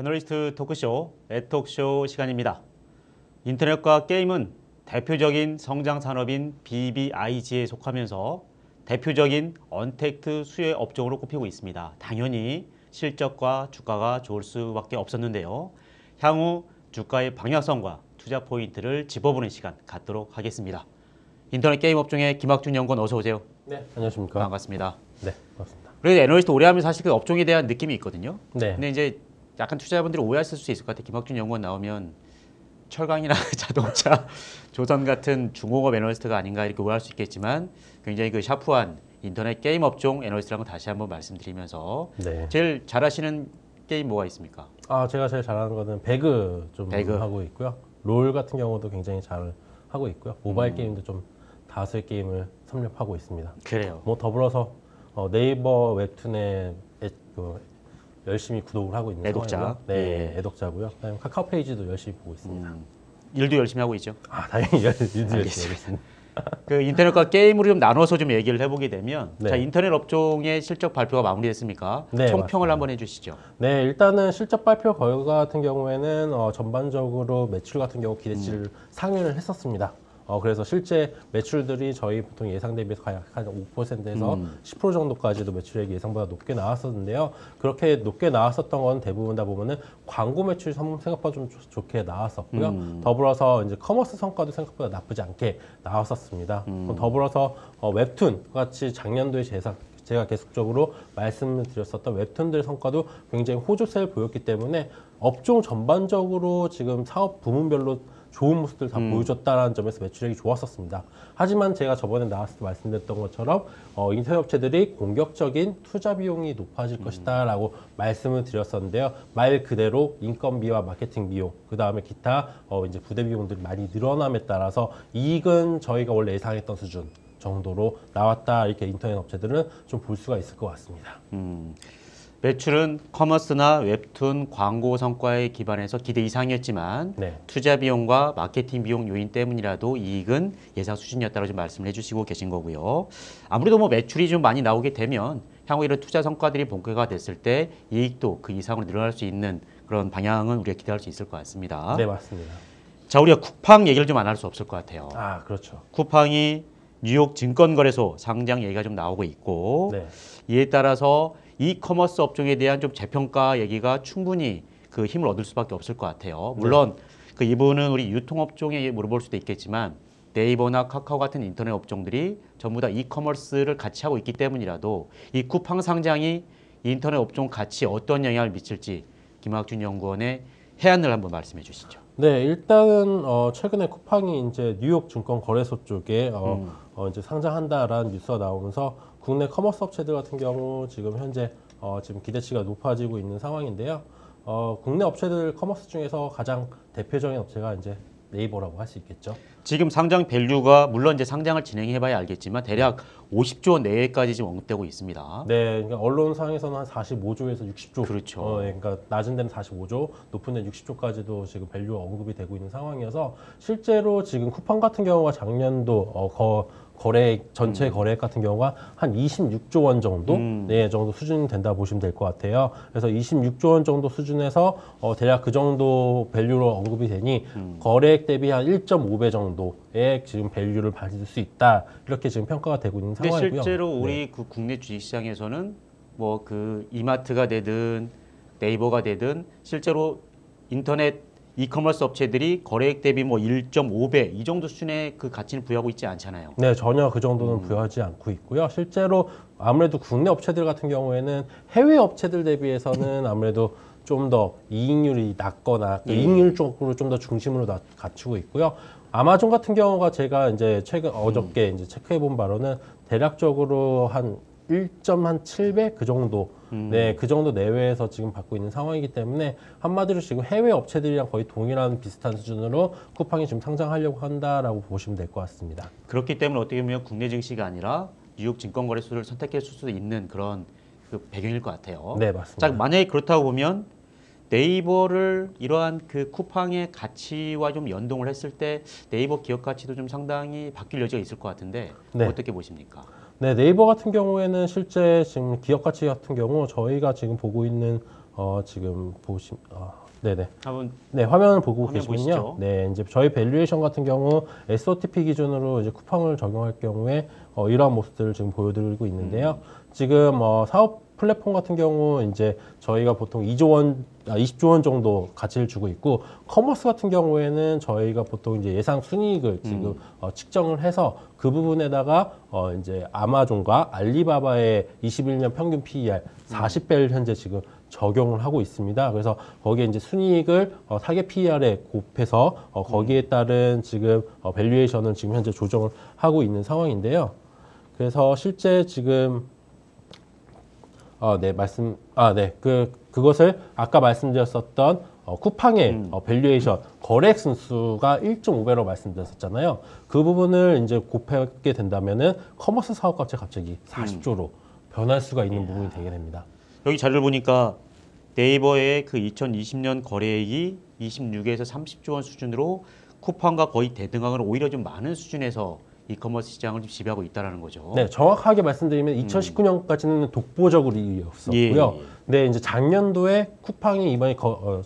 애널리스트 토크쇼 애톡쇼 시간입니다. 인터넷과 게임은 대표적인 성장 산업인 BBIG에 속하면서 대표적인 언택트 수혜 업종으로 꼽히고 있습니다. 당연히 실적과 주가가 좋을 수밖에 없었는데요. 향후 주가의 방향성과 투자 포인트를 짚어보는 시간 갖도록 하겠습니다. 인터넷 게임 업종의 김학준 연구원 어서 오세요. 네, 안녕하십니까. 반갑습니다. 네, 반갑습니다. 그래도 애널리스트 오래 하면 사실 그 업종에 대한 느낌이 있거든요. 네, 근데 이제 약간 투자자분들이 오해하실 수 있을 것 같아요. 김학준 연구원 나오면 철강이나 자동차, 조선 같은 중공업 애널리스트가 아닌가 이렇게 오해할 수 있겠지만 굉장히 그 샤프한 인터넷 게임 업종 애널리스트라는 거 다시 한번 말씀드리면서 네. 제일 잘하시는 게임 뭐가 있습니까? 아, 제가 제일 잘하는 거는 배그 좀 배그. 하고 있고요. 롤 같은 경우도 굉장히 잘 하고 있고요. 음. 모바일 게임도 좀 다수의 게임을 섭렵하고 있습니다. 그래요. 뭐 더불어서 어, 네이버 웹툰에 애, 그, 열심히 구독을 하고 있는 애독자. 상황이고요. 네, 예. 애독자고요. 그다음에 카카오 페이지도 열심히 보고 있습니다. 음, 일도 열심히 하고 있죠. 아, 다행히 열- 열심히. 열심히 하겠습니다. 그 인터넷과 게임으로 좀 나눠서 좀 얘기를 해보게 되면 네. 자 인터넷 업종의 실적 발표가 마무리됐습니까? 네, 총평을 맞습니다. 한번 해주시죠. 네, 일단은 실적 발표 결과 같은 경우에는 어, 전반적으로 매출 같은 경우 기대치를 상회를 했었습니다. 어, 그래서 실제 매출들이 저희 보통 예상 대비해서 약한 5%에서 음. 10% 정도까지도 매출액이 예상보다 높게 나왔었는데요. 그렇게 높게 나왔었던 건 대부분 다 보면은 광고 매출이 성- 생각보다 좀 좋- 좋게 나왔었고요. 음. 더불어서 이제 commerce 성과도 생각보다 나쁘지 않게 나왔었습니다. 음. 더불어서 어, 웹툰 같이 작년도에 제작 제가 계속적으로 말씀을 드렸었던 웹툰들 성과도 굉장히 호조세를 보였기 때문에 업종 전반적으로 지금 사업 부문별로 좋은 모습들 다 음. 보여줬다라는 점에서 매출액이 좋았었습니다. 하지만 제가 저번에 나왔을 때 말씀드렸던 것처럼 어, 인터넷 업체들이 공격적인 투자 비용이 높아질 음. 것이다라고 말씀을 드렸었는데요. 말 그대로 인건비와 마케팅 비용, 그 다음에 기타 어, 이제 부대 비용들이 많이 늘어남에 따라서 이익은 저희가 원래 예상했던 수준 정도로 나왔다 이렇게 인터넷 업체들은 좀 볼 수가 있을 것 같습니다. 음, 매출은 커머스나 웹툰 광고 성과에 기반해서 기대 이상이었지만 네. 투자 비용과 마케팅 비용 요인 때문이라도 이익은 예상 수준이었다고 좀 말씀을 해주시고 계신 거고요. 아무래도 뭐 매출이 좀 많이 나오게 되면 향후 이런 투자 성과들이 본격화 됐을 때 이익도 그 이상으로 늘어날 수 있는 그런 방향은 우리가 기대할 수 있을 것 같습니다. 네 맞습니다. 자, 우리가 쿠팡 얘기를 좀 안 할 수 없을 것 같아요. 아 그렇죠. 쿠팡이 뉴욕 증권거래소 상장 얘기가 좀 나오고 있고 네. 이에 따라서 이커머스 업종에 대한 좀 재평가 얘기가 충분히 그 힘을 얻을 수밖에 없을 것 같아요. 물론 그 이분은 우리 유통업종에 물어볼 수도 있겠지만 네이버나 카카오 같은 인터넷 업종들이 전부 다 e-commerce를 같이 하고 있기 때문이라도 이 쿠팡 상장이 인터넷 업종 가치에 어떤 영향을 미칠지 김학준 연구원의 혜안을 한번 말씀해 주시죠. 네, 일단은 어, 최근에 쿠팡이 이제 뉴욕 증권 거래소 쪽에 어, 음. 어, 이제 상장한다라는 뉴스가 나오면서 국내 commerce 업체들 같은 경우 지금 현재 어, 지금 기대치가 높아지고 있는 상황인데요. 어, 국내 업체들 commerce 중에서 가장 대표적인 업체가 이제 네이버라고 할 수 있겠죠. 지금 상장 value가 물론 이제 상장을 진행해봐야 알겠지만 대략 50조 원 내외까지 지금 언급되고 있습니다. 네, 그러니까 언론상에서는 한 45조에서 60조. 그렇죠. 어, 예, 그러니까 낮은 데는 45조, 높은 데는 60조까지도 지금 value 언급이 되고 있는 상황이어서 실제로 지금 쿠팡 같은 경우가 작년도 어, 거, 거래 전체 거래액 같은 경우가 한 26조 원 정도 음. 네 정도 수준이 된다 보시면 될 것 같아요. 그래서 26조 원 정도 수준에서 어, 대략 그 정도 value로 언급이 되니 음. 거래액 대비 한 1.5배 정도의 지금 value를 받을 수 있다 이렇게 지금 평가가 되고 있는 상황이고요. 실제로 네. 우리 그 국내 주식시장에서는 뭐 그 이마트가 되든 네이버가 되든 실제로 인터넷 이커머스 업체들이 거래액 대비 뭐 1.5배 이 정도 수준의 그 가치를 부여하고 있지 않잖아요. 네, 전혀 그 정도는 음. 부여하지 않고 있고요. 실제로 아무래도 국내 업체들 같은 경우에는 해외 업체들 대비해서는 아무래도 좀 더 이익률이 낮거나 그 음. 이익률 쪽으로 좀 더 중심으로 나- 갖추고 있고요. 아마존 같은 경우가 제가 이제 최근 어저께 이제 체크해 본 바로는 대략적으로 한 1.7배 그 정도 음. 네, 그 정도 내외에서 지금 받고 있는 상황이기 때문에 한마디로 지금 해외 업체들이랑 거의 동일한 비슷한 수준으로 쿠팡이 지금 상장하려고 한다라고 보시면 될 것 같습니다. 그렇기 때문에 어떻게 보면 국내 증시가 아니라 뉴욕 증권거래소를 선택했을 수도 있는 그런 그 배경일 것 같아요. 네, 맞습니다. 자, 만약에 그렇다고 보면 네이버를 이러한 그 쿠팡의 가치와 좀 연동을 했을 때 네이버 기업 가치도 좀 상당히 바뀔 여지가 있을 것 같은데 네. 어떻게 보십니까? 네, 네이버 같은 경우에는 실제 지금 기업 가치 같은 경우 저희가 지금 보고 있는 어, 어, 지금 보시, 아, 네네. 한번 네, 화면을 보고 화면 계시군요. 보시죠. 네, 이제 저희 valuation 같은 경우 SOTP 기준으로 이제 쿠팡을 적용할 경우에 어, 이러한 모습들을 지금 보여드리고 있는데요. 지금 어, 사업 플랫폼 같은 경우 이제 저희가 보통 2조 원, 아, 20조 원 정도 가치를 주고 있고 commerce 같은 경우에는 저희가 보통 이제 예상 순이익을 지금 어, 측정을 해서 그 부분에다가 어, 이제 아마존과 알리바바의 21년 평균 PER 40배를 현재 지금 적용을 하고 있습니다. 그래서 거기에 이제 순이익을 어, 타겟 PER에 곱해서 어, 거기에 따른 지금 어, valuation을 지금 현재 조정을 하고 있는 상황인데요. 그래서 실제 지금 어, 네, 말씀, 아, 네, 그, 그것을 아까 말씀드렸었던 어, 쿠팡의 어, valuation 거래액 승수가 1.5배로 말씀드렸었잖아요. 그 부분을 이제 곱하게 된다면은 commerce 사업 가치 갑자기 40조로 변할 수가 있는 부분이 되게 됩니다. 여기 자료를 보니까 네이버의 그 2020년 거래액이 26에서 30조 원 수준으로 쿠팡과 거의 대등하거나 오히려 좀 많은 수준에서 이커머스 시장을 좀 지배하고 있다라는 거죠. 네, 정확하게 말씀드리면 2019년까지는 독보적으로 이었었고요. 예, 예. 네, 이제 작년도에 쿠팡이 이번에 거, 어,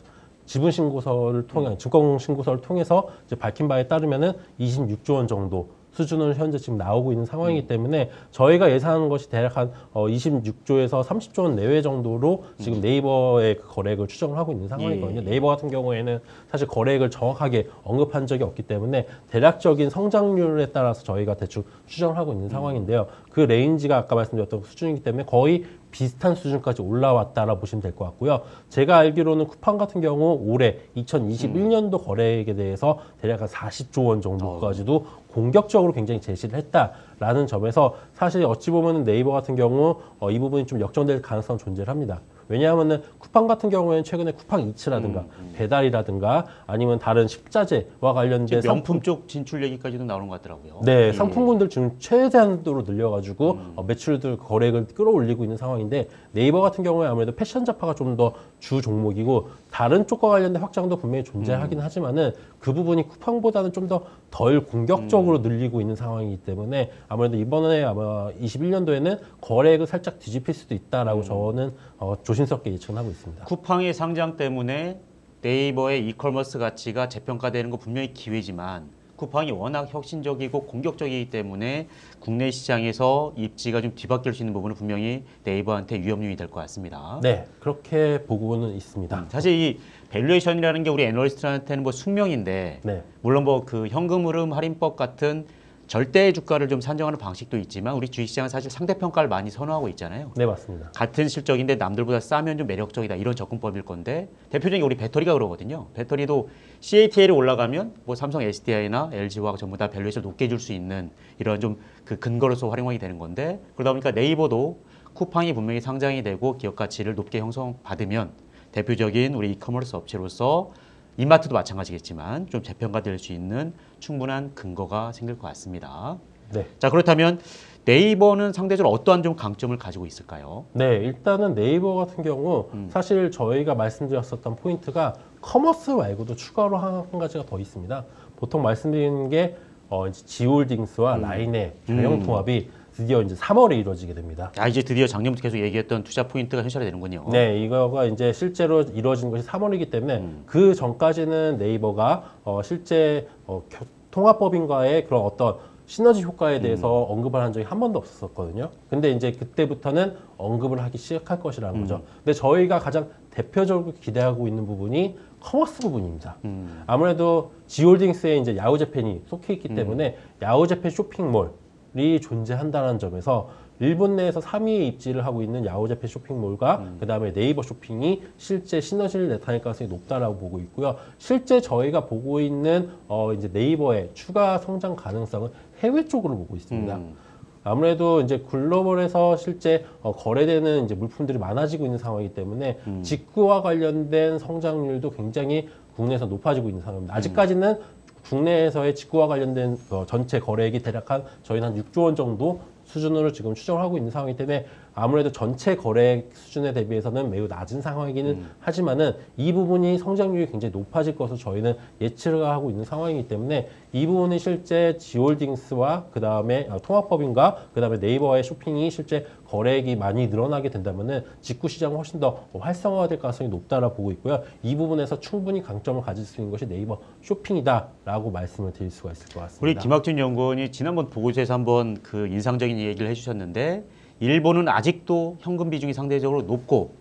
지분 신고서를 통해 증권 신고서를 통해서 이제 밝힌 바에 따르면은 26조 원 정도 수준을 현재 지금 나오고 있는 상황이기 때문에 저희가 예상하는 것이 대략 한 어, 26조에서 30조 원 내외 정도로 지금 네이버의 그 거래액을 추정을 하고 있는 상황이거든요. 예. 네이버 같은 경우에는 사실 거래액을 정확하게 언급한 적이 없기 때문에 대략적인 성장률에 따라서 저희가 대충 추정을 하고 있는 상황인데요. 그 range가 아까 말씀드렸던 수준이기 때문에 거의 비슷한 수준까지 올라왔다라 보시면 될 것 같고요. 제가 알기로는 쿠팡 같은 경우 올해 2021년도 거래액에 대해서 대략 한 40조 원 정도까지도 공격적으로 굉장히 제시를 했다라는 점에서 사실 어찌 보면 네이버 같은 경우 어, 이 부분이 좀 역전될 가능성 존재를 합니다. 왜냐하면은 쿠팡 같은 경우에는 최근에 쿠팡 이츠라든가 배달이라든가 아니면 다른 식자재와 관련된 명품 쪽 진출 얘기까지도 나오는 것 같더라고요. 네, 예. 상품군들 지금 최대한도로 늘려가지고 음. 어, 매출들 거래액을 끌어올리고 있는 상황인데 네이버 같은 경우에 아무래도 패션 잡화가 좀 더 주 종목이고 다른 쪽과 관련된 확장도 분명히 존재하긴 음. 하지만은 그 부분이 쿠팡보다는 좀 더덜 음. 공격적으로 늘리고 있는 상황이기 때문에 아무래도 이번에 아마 21년도에는 거래액을 살짝 뒤집힐 수도 있다라고 음. 저는 어, 조심스럽게 예측을 하고 있습니다. 쿠팡의 상장 때문에 네이버의 이커머스 가치가 재평가되는 건 분명히 기회지만 쿠팡이 워낙 혁신적이고 공격적이기 때문에 국내 시장에서 입지가 좀 뒤바뀔 수 있는 부분은 분명히 네이버한테 위험률이 될 것 같습니다. 네, 그렇게 보고는 있습니다. 음, 사실 이 valuation이라는 게 우리 애널리스트한테는 뭐 숙명인데 네. 물론 뭐 그 현금 흐름 할인법 같은 절대 주가를 좀 산정하는 방식도 있지만 우리 주식시장은 사실 상대평가를 많이 선호하고 있잖아요. 네, 맞습니다. 같은 실적인데 남들보다 싸면 좀 매력적이다 이런 접근법일 건데 대표적인 게 우리 배터리가 그러거든요. 배터리도 CATL이 올라가면 뭐 삼성 SDI나 LG화학 전부 다 valuation 높게 줄 수 있는 이런 좀 그 근거로서 활용하게 되는 건데 그러다 보니까 네이버도 쿠팡이 분명히 상장이 되고 기업 가치를 높게 형성받으면 대표적인 우리 이커머스 업체로서 이마트도 마찬가지겠지만 좀 재평가될 수 있는 충분한 근거가 생길 것 같습니다. 네. 자 그렇다면 네이버는 상대적으로 어떠한 좀 강점을 가지고 있을까요? 네, 일단은 네이버 같은 경우 음. 사실 저희가 말씀드렸었던 포인트가 commerce 말고도 추가로 한, 한 가지가 더 있습니다. 보통 말씀드리는 게 어, Z홀딩스와 라인의 경영 음. 통합이 드디어 이제 3월에 이루어지게 됩니다. 아 이제 드디어 작년부터 계속 얘기했던 투자 포인트가 현실화 되는군요. 네, 이거가 이제 실제로 이루어진 것이 3월이기 때문에 음. 그 전까지는 네이버가 어, 실제 어, 겨- 통합법인과의 그런 어떤 시너지 효과에 대해서 언급을 한 적이 한 번도 없었거든요. 근데 이제 그때부터는 언급을 하기 시작할 것이라는 거죠. 근데 저희가 가장 대표적으로 기대하고 있는 부분이 commerce 부분입니다. 음. 아무래도 Z홀딩스에 이제 야후재팬이 속해 있기 때문에 야후재팬 쇼핑몰 이 존재한다는 점에서 일본 내에서 3위의 입지를 하고 있는 야후재팬 쇼핑몰과 그다음에 네이버 쇼핑이 실제 시너지를 나타낼 가능성이 높다라고 보고 있고요. 실제 저희가 보고 있는 어 이제 네이버의 추가 성장 가능성은 해외 쪽으로 보고 있습니다. 음. 아무래도 이제 글로벌에서 실제 어, 거래되는 이제 물품들이 많아지고 있는 상황이기 때문에 음. 직구와 관련된 성장률도 굉장히 국내에서 높아지고 있는 음. 상황입니다. 아직까지는 국내에서의 직구와 관련된 어, 전체 거래액이 대략 한 저희는 한 6조 원 정도 수준으로 지금 추정을 하고 있는 상황이기 때문에 아무래도 전체 거래 수준에 대비해서는 매우 낮은 상황이기는 하지만은 이 부분이 성장률이 굉장히 높아질 것으로 저희는 예측을 하고 있는 상황이기 때문에 이 부분이 실제 지홀딩스와 그 다음에 통합법인과 그 다음에 네이버의 쇼핑이 실제 거래액이 많이 늘어나게 된다면은 직구 시장은 훨씬 더 활성화될 가능성이 높다라 보고 있고요. 이 부분에서 충분히 강점을 가질 수 있는 것이 네이버 쇼핑이다라고 말씀을 드릴 수가 있을 것 같습니다. 우리 김학준 연구원이 지난번 보고서에서 한번 그 인상적인 얘기를 해주셨는데 일본은 아직도 현금 비중이 상대적으로 높고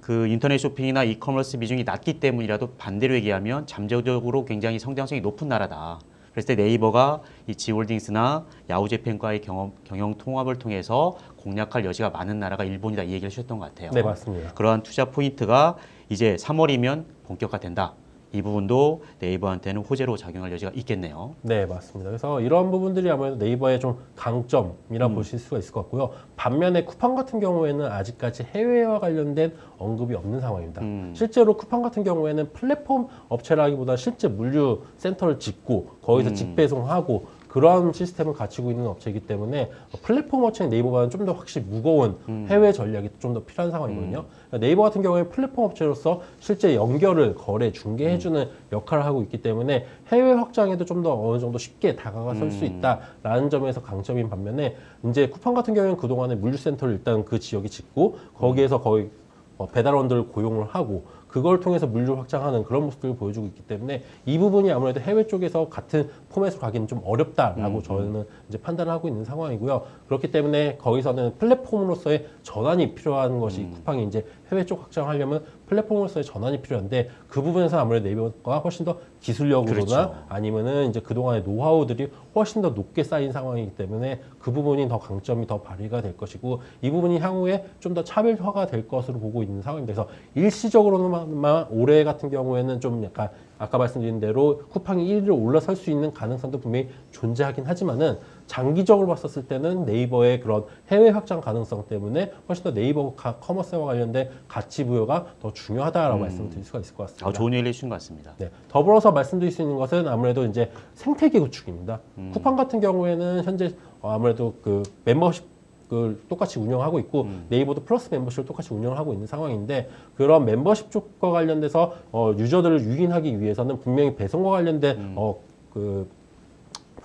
그 인터넷 쇼핑이나 이커머스 비중이 낮기 때문이라도 반대로 얘기하면 잠재적으로 굉장히 성장성이 높은 나라다. 그랬을 때 네이버가 이 Z홀딩스나 야후제팬과의 경험, 경영 통합을 통해서 공략할 여지가 많은 나라가 일본이다 이 얘기를 하셨던 것 같아요. 네 맞습니다. 그러한 투자 포인트가 이제 3월이면 본격화된다. 이 부분도 네이버한테는 호재로 작용할 여지가 있겠네요. 네, 맞습니다. 그래서 이런 부분들이 아무래도 네이버의 좀 강점이라 음. 보실 수가 있을 것 같고요. 반면에 쿠팡 같은 경우에는 아직까지 해외와 관련된 언급이 없는 상황입니다. 음. 실제로 쿠팡 같은 경우에는 플랫폼 업체라기보다 실제 물류 센터를 짓고 거기서 음. 직배송하고 그런 시스템을 갖추고 있는 업체이기 때문에 플랫폼 업체인 네이버보다는 좀 더 확실히 무거운 음. 해외 전략이 좀 더 필요한 상황이거든요. 그러니까 네이버 같은 경우에 플랫폼 업체로서 실제 연결을 거래 중개해주는 음. 역할을 하고 있기 때문에 해외 확장에도 좀 더 어느 정도 쉽게 다가설 수 음. 있다라는 점에서 강점인 반면에 이제 쿠팡 같은 경우에는 그 동안에 물류센터를 일단 그 지역에 짓고 거기에서 거의 어, 배달원들을 고용을 하고 그걸 통해서 물류 확장하는 그런 모습들을 보여주고 있기 때문에 이 부분이 아무래도 해외 쪽에서 같은 포맷으로 가기는 좀 어렵다라고 저는 이제 판단을 하고 있는 상황이고요. 그렇기 때문에 거기서는 플랫폼으로서의 전환이 필요한 것이 쿠팡이 이제 해외 쪽 확장하려면 플랫폼으로서의 전환이 필요한데 그 부분에서 아무래도 네이버가 훨씬 더 기술력으로나 그렇죠. 아니면은 이제 그동안의 노하우들이 훨씬 더 높게 쌓인 상황이기 때문에 그 부분이 더 강점이 더 발휘가 될 것이고 이 부분이 향후에 좀 더 차별화가 될 것으로 보고 있는 상황입니다. 그래서 일시적으로만 올해 같은 경우에는 좀 약간 아까 말씀드린 대로 쿠팡이 1위로 올라설 수 있는 가능성도 분명히 존재하긴 하지만은 장기적으로 봤었을 때는 네이버의 그런 해외 확장 가능성 때문에 훨씬 더 네이버 가- 커머스와 관련된 가치 부여가 더 중요하다라고 말씀을 드릴 수가 있을 것 같습니다. 아, 좋은 얘기를 해주신 것 같습니다. 네. 더불어서 말씀드릴 수 있는 것은 아무래도 이제 생태계 구축입니다. 쿠팡 같은 경우에는 현재 어, 아무래도 그 멤버십 을 똑같이 운영하고 있고 네이버도 플러스 멤버십을 똑같이 운영을 하고 있는 상황인데 그런 멤버십 쪽과 관련돼서 어, 유저들을 유인하기 위해서는 분명히 배송과 관련된 어, 그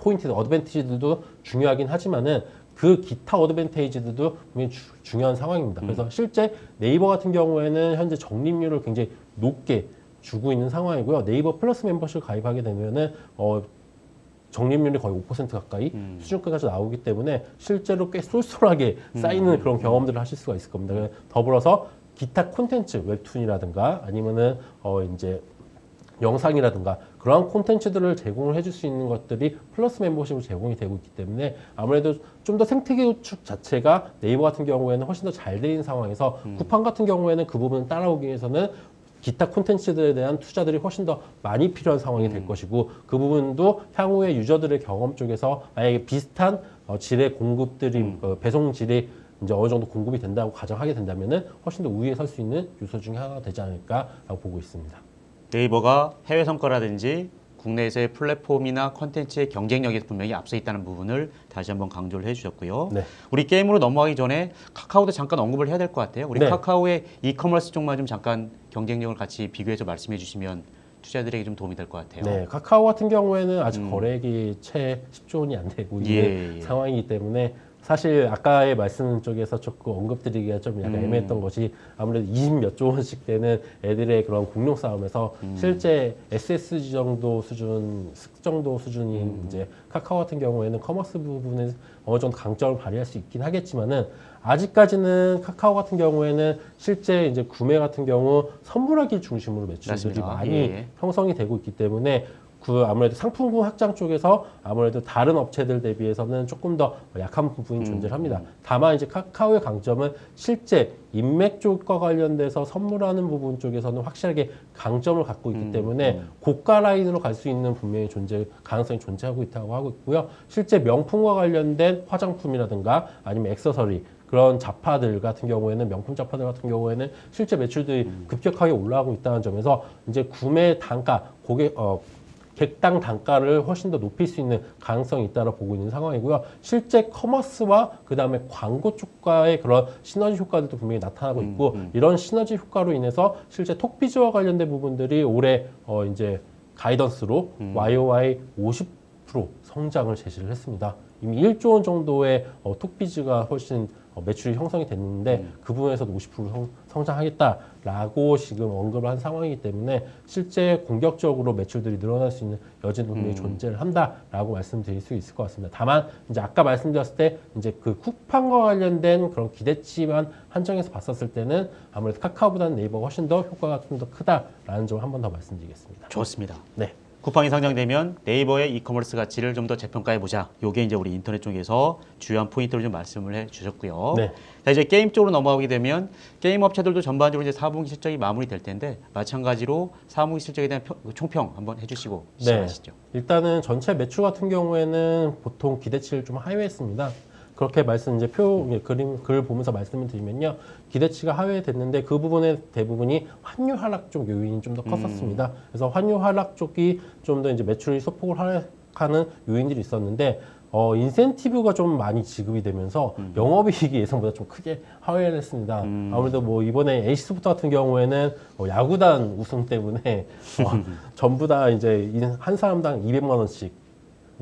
포인트, 어드밴티지들도 중요하긴 하지만은 그 기타 어드밴테이지들도 분명히 주- 중요한 상황입니다. 그래서 실제 네이버 같은 경우에는 현재 적립률을 굉장히 높게 주고 있는 상황이고요. 네이버 플러스 멤버십 가입하게 되면은 어, 적립률이 거의 5% 가까이 수준까지 나오기 때문에 실제로 꽤 쏠쏠하게 쌓이는 그런 경험들을 하실 수가 있을 겁니다. 더불어서 기타 콘텐츠 웹툰이라든가 아니면은 어 이제 영상이라든가 그러한 콘텐츠들을 제공을 해줄 수 있는 것들이 플러스 멤버십으로 제공이 되고 있기 때문에 아무래도 좀 더 생태계 구축 자체가 네이버 같은 경우에는 훨씬 더 잘 돼 있는 상황에서 쿠팡 같은 경우에는 그 부분을 따라오기 위해서는 기타 콘텐츠들에 대한 투자들이 훨씬 더 많이 필요한 상황이 될 것이고 그 부분도 향후에 유저들의 경험 쪽에서 만약에 비슷한 어, 질의 공급들이 어, 배송 질이 이제 어느 정도 공급이 된다고 가정하게 된다면은 훨씬 더 우위에 설 수 있는 요소 중에 하나가 되지 않을까라고 보고 있습니다. 네이버가 해외 성과라든지 국내에서의 플랫폼이나 컨텐츠의 경쟁력에서 분명히 앞서 있다는 부분을 다시 한번 강조를 해주셨고요. 네. 우리 게임으로 넘어가기 전에 카카오도 잠깐 언급을 해야 될 것 같아요. 우리 네. 카카오의 이커머스 쪽만 좀 잠깐 경쟁력을 같이 비교해서 말씀해 주시면 투자들에게 좀 도움이 될 것 같아요. 네, 카카오 같은 경우에는 아직 거래액이 채 10조 원이 안 되고 있는 예, 예. 상황이기 때문에 사실 아까의 말씀 쪽에서 조금 언급드리기가 좀 약간 음. 애매했던 것이 아무래도 20몇 조 원씩 되는 애들의 그런 공룡 싸움에서 음. 실제 SSG 정도 수준, 쓱 정도 수준인 음. 이제 카카오 같은 경우에는 commerce 부분에 어느 정도 강점을 발휘할 수 있긴 하겠지만은 아직까지는 카카오 같은 경우에는 실제 이제 구매 같은 경우 선물하기 중심으로 매출들이 맞습니다. 많이 예. 형성이 되고 있기 때문에 그 아무래도 상품군 확장 쪽에서 아무래도 다른 업체들 대비해서는 조금 더 약한 부분이 음, 존재합니다. 다만 이제 카카오의 강점은 실제 인맥 쪽과 관련돼서 선물하는 부분 쪽에서는 확실하게 강점을 갖고 있기 음, 때문에 고가 라인으로 갈 수 있는 분명히 존재 가능성이 존재하고 있다고 하고 있고요. 실제 명품과 관련된 화장품이라든가 아니면 액세서리 그런 자파들 같은 경우에는 명품 자파들 같은 경우에는 실제 매출들이 급격하게 올라가고 있다는 점에서 이제 구매 단가 고객 어 객당 단가를 훨씬 더 높일 수 있는 가능성이 있다고 보고 있는 상황이고요. 실제 커머스와 그 다음에 광고 쪽과의 그런 시너지 효과들도 분명히 나타나고 있고 이런 시너지 효과로 인해서 실제 톡비즈와 관련된 부분들이 올해 어 이제 가이던스로 YOY 50% 성장을 제시를 했습니다. 이미 1조 원 정도의 어, 톡비즈가 훨씬 어, 매출이 형성이 됐는데 그 부분에서도 50% 성, 성장하겠다라고 지금 언급을 한 상황이기 때문에 실제 공격적으로 매출들이 늘어날 수 있는 여지도 분명히 존재를 한다라고 말씀드릴 수 있을 것 같습니다. 다만 이제 아까 말씀드렸을 때 이제 그 쿠팡과 관련된 그런 기대치만 한정해서 봤었을 때는 아무래도 카카오보다는 네이버가 훨씬 더 효과가 좀 더 크다라는 점한번 더 말씀드리겠습니다. 좋습니다. 네. 쿠팡이 상장되면 네이버의 이커머스 가치를 좀 더 재평가해 보자. 요게 이제 우리 인터넷 쪽에서 주요한 포인트를 좀 말씀을 해 주셨고요. 네. 자, 이제 게임 쪽으로 넘어가게 되면 게임 업체들도 전반적으로 이제 4분기 실적이 마무리될 텐데 마찬가지로 4분기 실적에 대한 평- 총평 한번 해 주시고 네. 시작하시죠. 일단은 전체 매출 같은 경우에는 보통 기대치를 좀 하회했습니다. 그렇게 말씀 이제 표 예, 그림을 보면서 말씀을 드리면요. 기대치가 하회됐는데 그 부분의 대부분이 환율 하락 쪽 요인이 좀 더 컸었습니다. 그래서 환율 하락 쪽이 좀 더 이제 매출이 소폭을 하락하는 요인들이 있었는데 어 인센티브가 좀 많이 지급이 되면서 영업이익이 예상보다 좀 크게 하회를 했습니다. 아무래도 뭐 이번에 에이시스부터 같은 경우에는 어, 야구단 우승 때문에 어, 전부 다 이제 한 사람당 200만 원씩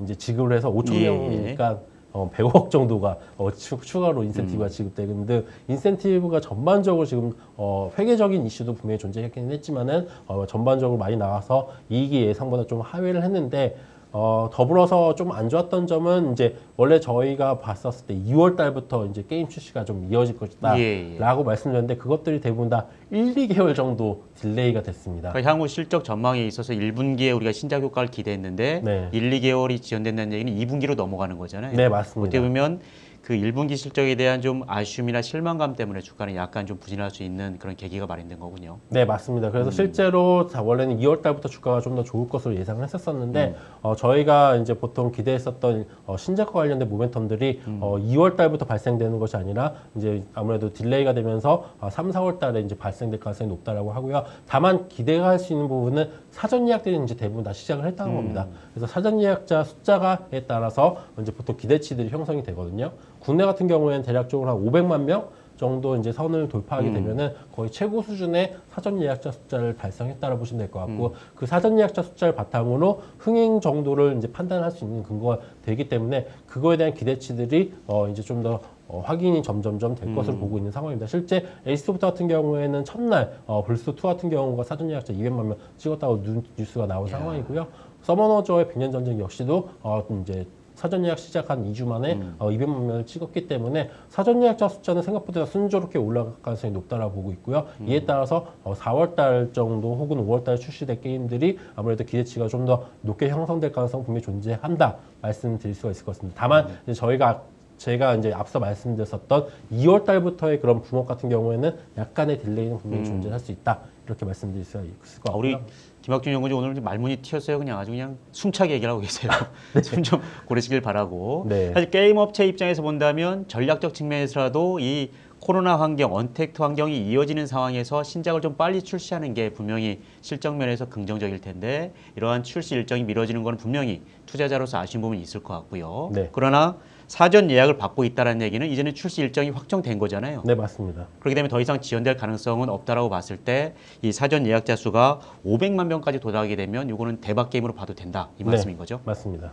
이제 지급을 해서 5천 예, 명이니까 어, 100억 정도가 어, 추, 추가로 인센티브가 지급되는 등 인센티브가 전반적으로 지금 어, 회계적인 이슈도 분명히 존재했긴 했지만은 어, 전반적으로 많이 나와서 이익이 예상보다 좀 하회를 했는데 어, 더불어서 좀 안 좋았던 점은 이제 원래 저희가 봤었을 때 2월 달부터 이제 게임 출시가 좀 이어질 것이다 예, 예. 라고 말씀드렸는데 그것들이 대부분 다 1, 2개월 정도 delay가 됐습니다. 그러니까 향후 실적 전망에 있어서 1분기에 우리가 신작 효과를 기대했는데 네. 1, 2개월이 지연된다는 얘기는 2분기로 넘어가는 거잖아요. 네, 맞습니다. 어떻게 보면 그 1분기 실적에 대한 좀 아쉬움이나 실망감 때문에 주가는 약간 좀 부진할 수 있는 그런 계기가 마련된 거군요. 네, 맞습니다. 그래서 실제로 다 원래는 2월 달부터 주가가 좀 더 좋을 것으로 예상을 했었었는데 어, 저희가 이제 보통 기대했었던 어, 신작과 관련된 모멘텀들이 어, 2월 달부터 발생되는 것이 아니라 이제 아무래도 delay가 되면서 어, 3, 4월 달에 이제 발생될 가능성이 높다라고 하고요. 다만 기대가 할수 있는 부분은 사전 예약들이 이제 대부분 다 시작을 했다는 겁니다. 그래서 사전 예약자 숫자가에 따라서 이제 보통 기대치들이 형성이 되거든요. 국내 같은 경우에는 대략적으로 한 500만 명 정도 이제 선을 돌파하게 되면은 거의 최고 수준의 사전 예약자 숫자를 달성했다고 보시면 될 것 같고 그 사전 예약자 숫자를 바탕으로 흥행 정도를 이제 판단할 수 있는 근거가 되기 때문에 그거에 대한 기대치들이 어 이제 좀더 어, 확인이 점점점 될 것으로 보고 있는 상황입니다. 실제 엔씨소프트 같은 경우에는 첫날 어, 블소 2 같은 경우가 사전 예약자 200만 명 찍었다고 뉴- 뉴스가 나온 상황이고요. 서머너즈 워의 백년 전쟁 역시도 어, 이제 사전 예약 시작 한 2주 만에 어, 200만 명을 찍었기 때문에 사전 예약자 숫자는 생각보다 순조롭게 올라갈 가능성이 높다라고 보고 있고요. 이에 따라서 어, 4월 달 정도 혹은 5월 달 출시될 게임들이 아무래도 기대치가 좀 더 높게 형성될 가능성 분명히 존재한다 말씀드릴 수가 있을 것 같습니다. 다만 이제 저희가 제가 이제 앞서 말씀드렸었던 2월 달부터의 그런 boom up 같은 경우에는 약간의 delay는 분명히 존재할 수 있다 이렇게 말씀드릴 수가 있을 것 아, 같고요. 우리 김학준 연구원 오늘 좀 말문이 튀었어요. 그냥 아주 그냥 숨차게 얘기를 하고 계세요. 숨좀 고르시길 바라고. 네. 사실 게임 업체 입장에서 본다면 전략적 측면에서라도 이 코로나 환경, 언택트 환경이 이어지는 상황에서 신작을 좀 빨리 출시하는 게 분명히 실적 면에서 긍정적일 텐데 이러한 출시 일정이 미뤄지는 건 분명히 투자자로서 아쉬운 부분이 있을 것 같고요. 네. 그러나 사전 예약을 받고 있다는 얘기는 이제는 출시 일정이 확정된 거잖아요. 네 맞습니다. 그렇기 때문에 더 이상 지연될 가능성은 없다라고 봤을 때 이 사전 예약자 수가 500만 명까지 도달하게 되면 이거는 대박 게임으로 봐도 된다 이 말씀인 네, 거죠. 맞습니다.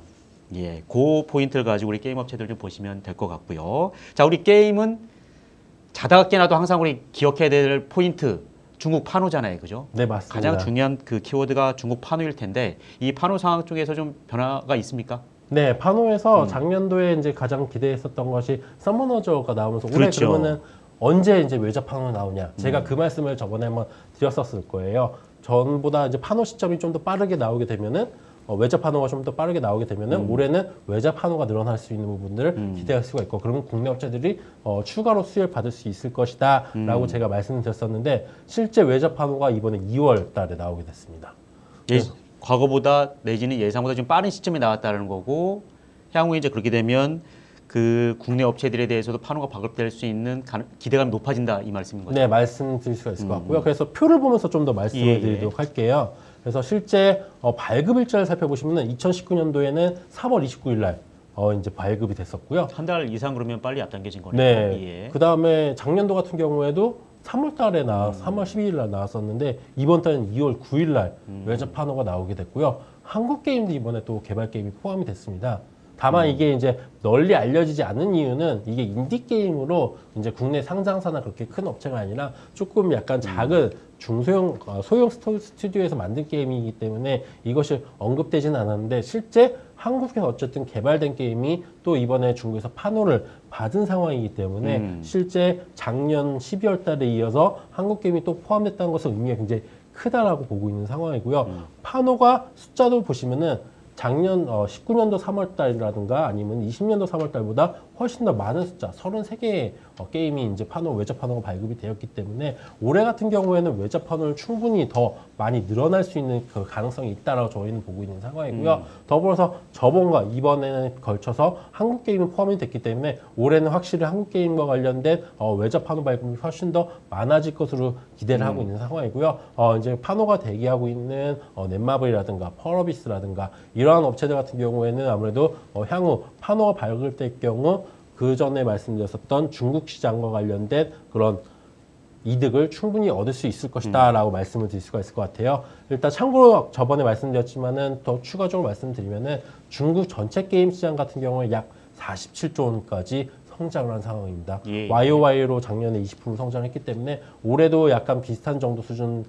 예, 그 포인트를 가지고 우리 게임 업체들 좀 보시면 될 것 같고요. 자, 우리 게임은 자다가 깨나도 항상 우리 기억해야 될 포인트 중국 판호잖아요, 그죠? 네 맞습니다. 가장 중요한 그 키워드가 중국 판호일 텐데 이 판호 상황 쪽에서 좀 변화가 있습니까? 네, 음. 판호에서 작년도에 이제 가장 기대했었던 것이 서머너즈 워가 나오면서 올해 그렇죠. 그러면은 언제 이제 외자 파노 나오냐? 제가 그 말씀을 저번에 한번 드렸었을 거예요. 전보다 이제 파노 시점이 좀 더 빠르게 나오게 되면은 어, 외자 파노가 좀 더 빠르게 나오게 되면은 음. 올해는 외자 파노가 늘어날 수 있는 부분들을 기대할 수가 있고 그러면 국내 업체들이 어, 추가로 수혜를 받을 수 있을 음. 것이다라고 제가 말씀을 드렸었는데 실제 외자 파노가 이번에 2월 달에 나오게 됐습니다. 예, 과거보다 내지는 예상보다 좀 빠른 시점에 나왔다는 거고 향후에 이제 그렇게 되면 그 국내 업체들에 대해서도 판호가 발급될 수 있는 가능- 기대감이 높아진다 이 말씀인 거죠. 네, 말씀드릴 수가 있을 것 같고요. 그래서 표를 보면서 좀 더 말씀을 예, 예. 드리도록 할게요. 그래서 실제 어, 발급 일자를 살펴보시면 2019년도에는 3월 29일 날 어, 이제 발급이 됐었고요. 한 달 이상 그러면 빨리 앞당겨진 거네요. 네. 예. 그 다음에 작년도 같은 경우에도 3월 달에 나, 3월 12일 날 나왔었는데 이번 달은 2월 9일 날 외접 판호가 나오게 됐고요. 한국 게임도 이번에 또 개발 게임이 포함이 됐습니다. 다만 이게 이제 널리 알려지지 않은 이유는 이게 인디 게임으로 이제 국내 상장사나 그렇게 큰 업체가 아니라 조금 약간 작은 중소형 어, 소형 스토- 스튜디오에서 만든 게임이기 때문에 이것이 언급되지는 않았는데 실제 한국에서 어쨌든 개발된 게임이 또 이번에 중국에서 판호를 받은 상황이기 때문에 음. 실제 작년 12월 달에 이어서 한국 게임이 또 포함됐다는 것은 의미가 굉장히 크다라고 보고 있는 상황이고요. 음. 판호가 숫자도 보시면은 작년 어, 19년도 3월 달이라든가 아니면 20년도 3월 달보다 훨씬 더 많은 숫자 33개의 어, 게임이 이제 판호 외접 판호가 발급이 되었기 때문에 올해 같은 경우에는 외접 판호를 충분히 더 많이 늘어날 수 있는 그 가능성이 있다라고 저희는 보고 있는 상황이고요. 더불어서 저번과 이번에는 걸쳐서 한국 게임이 포함이 됐기 때문에 올해는 확실히 한국 게임과 관련된 어, 외접 판호 발급이 훨씬 더 많아질 것으로 기대를 하고 있는 상황이고요. 어, 이제 판호가 대기하고 있는 어, 넷마블이라든가 펄어비스라든가 이러한 업체들 같은 경우에는 아무래도 어, 향후 판호가 발급될 경우 그 전에 말씀드렸었던 중국 시장과 관련된 그런 이득을 충분히 얻을 수 있을 것이다라고 말씀을 드릴 수가 있을 것 같아요. 일단 참고로 저번에 말씀드렸지만은 더 추가적으로 말씀드리면은 중국 전체 게임 시장 같은 경우에 약 47조 원까지 성장을 한 상황입니다. 예, 예. YOY로 작년에 20% 성장했기 때문에 올해도 약간 비슷한 정도 수준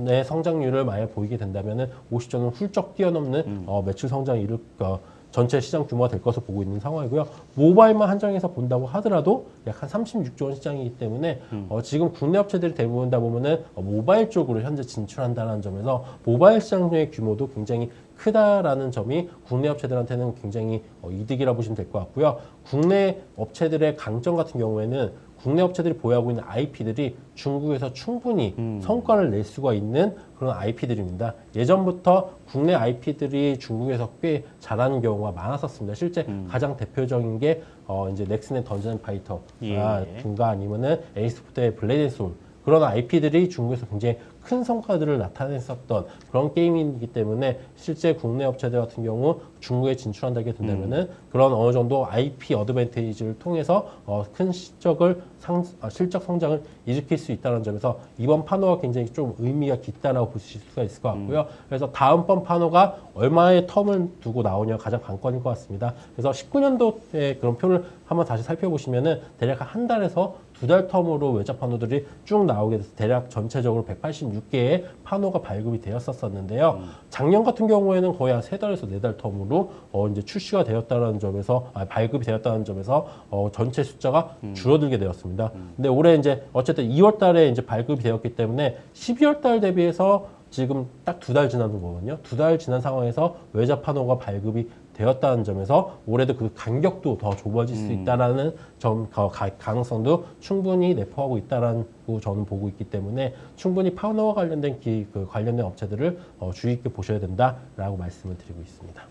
의 성장률을 만약 보이게 된다면 은 50조는 훌쩍 뛰어넘는 어, 매출 성장이 이룰 어, 전체 시장 규모가 될 것으로 보고 있는 상황이고요. 모바일만 한정해서 본다고 하더라도 약 한 36조 원 시장이기 때문에 어, 지금 국내 업체들이 대부분 다 보면은 어, 모바일 쪽으로 현재 진출한다는 점에서 모바일 시장의 규모도 굉장히 크다라는 점이 국내 업체들한테는 굉장히 어, 이득이라 보시면 될 것 같고요. 국내 업체들의 강점 같은 경우에는 국내 업체들이 보유하고 있는 IP들이 중국에서 충분히 성과를 낼 수가 있는 그런 IP들입니다. 예전부터 국내 IP들이 중국에서 꽤 잘하는 경우가 많았었습니다. 실제 가장 대표적인 게 어, 이제 넥슨의 던전 앤 파이터가 예. 든가 아니면은 엔씨소프트의 블레이드 앤 소울 그런 IP들이 중국에서 굉장히 큰 성과들을 나타냈었던 그런 게임이기 때문에 실제 국내 업체들 같은 경우 중국에 진출한다게 된다면은 그런 어느 정도 IP advantage를 통해서 어, 큰 실적을 상, 아, 실적 성장을 일으킬 수 있다는 점에서 이번 판호가 굉장히 좀 의미가 깊다라고 보실 수가 있을 것 같고요. 그래서 다음번 판호가 얼마의 term을 두고 나오냐 가장 관건일 것 같습니다. 그래서 19년도에 그런 표를 한번 다시 살펴보시면은 대략 한 달에서 두 달 텀으로 외적 판호들이 쭉 나오게 돼서 대략 전체적으로 186개의 판호가 발급이 되었었는데요. 작년 같은 경우에는 거의 한 세 달에서 네 달 텀으로 어 이제 출시가 되었다는 점에서 아, 발급이 되었다는 점에서 어 전체 숫자가 줄어들게 되었습니다. 근데 올해 이제 어쨌든 2월 달에 이제 발급이 되었기 때문에 12월 달 대비해서 지금 딱 두 달 지난 거거든요. 두 달 지난 상황에서 외자 판호가 발급이 되었다는 점에서 올해도 그 간격도 더 좁아질 수 있다라는 점 가- 가능성도 충분히 내포하고 있다라고 저는 보고 있기 때문에 충분히 파워와 관련된 기, 그 관련된 업체들을 어, 주의 깊게 보셔야 된다라고 말씀을 드리고 있습니다.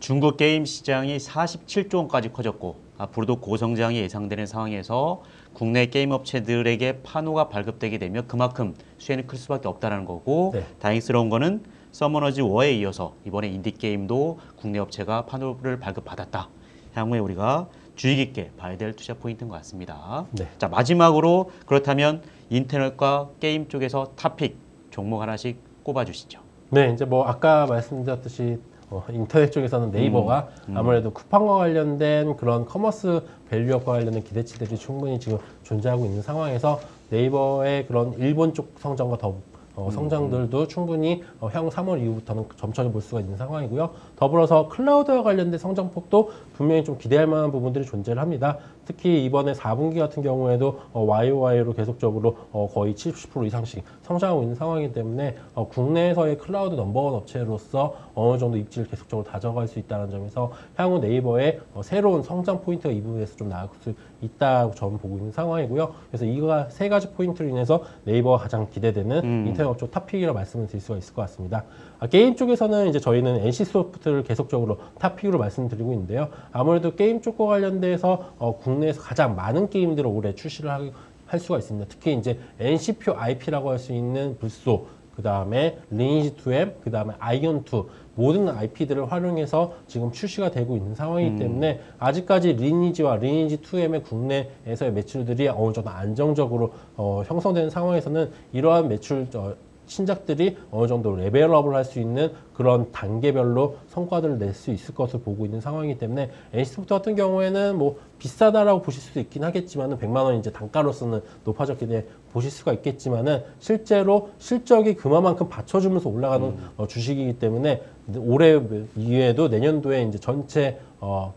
중국 게임 시장이 47조 원까지 커졌고 앞으로도 고성장이 예상되는 상황에서 국내 게임 업체들에게 판호가 발급되게 되면 그만큼 수혜는 클 수밖에 없다는 거고 네. 다행스러운 거는 서머너즈 워에 이어서 이번에 인디 게임도 국내 업체가 판호를 발급받았다. 향후에 우리가 주의 깊게 봐야 될 투자 포인트인 것 같습니다. 네. 자 마지막으로 그렇다면 인터넷과 게임 쪽에서 top pick 종목 하나씩 꼽아주시죠. 네, 이제 뭐 아까 말씀드렸듯이 어, 인터넷 쪽에서는 네이버가 아무래도 쿠팡과 관련된 그런 commerce value up과 관련된 기대치들이 충분히 지금 존재하고 있는 상황에서 네이버의 그런 일본 쪽 성장과 더 어, 성장들도 충분히 어, 향후 3월 이후부터는 점차게 볼 수가 있는 상황이고요. 더불어서 클라우드와 관련된 성장폭도 분명히 좀 기대할 만한 부분들이 존재를 합니다. 특히 이번에 4분기 같은 경우에도 어, YOY로 계속적으로 어, 거의 70% 이상씩 성장하고 있는 상황이기 때문에 어, 국내에서의 클라우드 넘버원 업체로서 어느 정도 입지를 계속적으로 다져갈 수 있다는 점에서 향후 네이버의 어, 새로운 성장 포인트가 이 부분에서 좀 나올 수 있다고 저는 보고 있는 상황이고요. 그래서 이가 세 가지 포인트로 인해서 네이버가 가장 기대되는 인터넷 업종 top pick이라 말씀을 드릴 수가 있을 것 같습니다. 아, 게임 쪽에서는 이제 저희는 NC 소프트 를 계속적으로 top pick으로 말씀드리고 있는데요. 아무래도 게임 쪽과 관련돼서 어, 국내에서 가장 많은 게임들을 올해 출시를 하, 할 수가 있습니다. 특히 이제 NC표 IP라고 할 수 있는 블소 그 다음에 리니지 2M, 그 다음에 아이온 2 모든 IP들을 활용해서 지금 출시가 되고 있는 상황이기 때문에 아직까지 리니지와 리니지 2M의 국내에서의 매출들이 어느 정도 안정적으로 어, 형성되는 상황에서는 이러한 매출 어, 신작들이 어느 정도 레벨업을 할 수 있는 그런 단계별로 성과들을 낼 수 있을 것을 보고 있는 상황이기 때문에 NC소프트 같은 경우에는 뭐 비싸다라고 보실 수도 있긴 하겠지만은 100만 원 이제 단가로서는 높아졌기 때문에 보실 수가 있겠지만은 실제로 실적이 그만큼 받쳐주면서 올라가는 어, 주식이기 때문에 올해 이후에도 내년도에 이제 전체 어,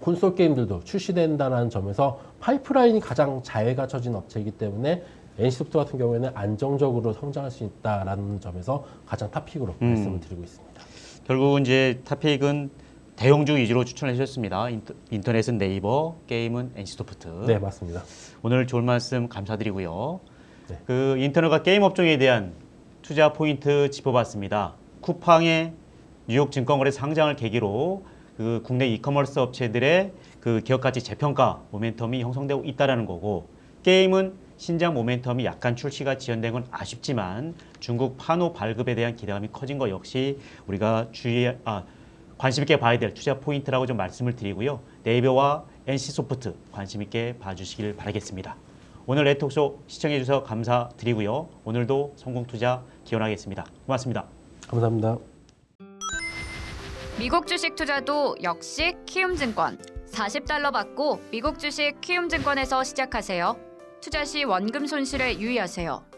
콘솔 게임들도 출시된다는 점에서 파이프라인이 가장 잘 갖춰진 업체이기 때문에 NC소프트 같은 경우에는 안정적으로 성장할 수 있다라는 점에서 가장 top pick으로 음. 말씀을 드리고 있습니다. 결국은 이제 top pick은 대형주 위주로 추천해 주셨습니다. 인터, 인터넷은 네이버, 게임은 NC소프트. 네, 맞습니다. 오늘 좋은 말씀 감사드리고요. 네. 그 인터넷과 게임 업종에 대한 투자 포인트 짚어봤습니다. 쿠팡의 뉴욕 증권거래 상장을 계기로 그 국내 이커머스 업체들의 그 기업 가치 재평가 모멘텀이 형성되고 있다라는 거고 게임은 신작 모멘텀이 약간 출시가 지연된 건 아쉽지만 중국 판호 발급에 대한 기대감이 커진 것 역시 우리가 주의 아 관심 있게 봐야 될 투자 포인트라고 좀 말씀을 드리고요. 네이버와 NC소프트 관심 있게 봐주시길 바라겠습니다. 오늘 애톡쇼 시청해 주셔서 감사드리고요. 오늘도 성공 투자 기원하겠습니다. 고맙습니다. 감사합니다. 미국 주식 투자도 역시 키움증권. 40달러 받고 미국 주식 키움증권에서 시작하세요. 투자 시 원금 손실에 유의하세요.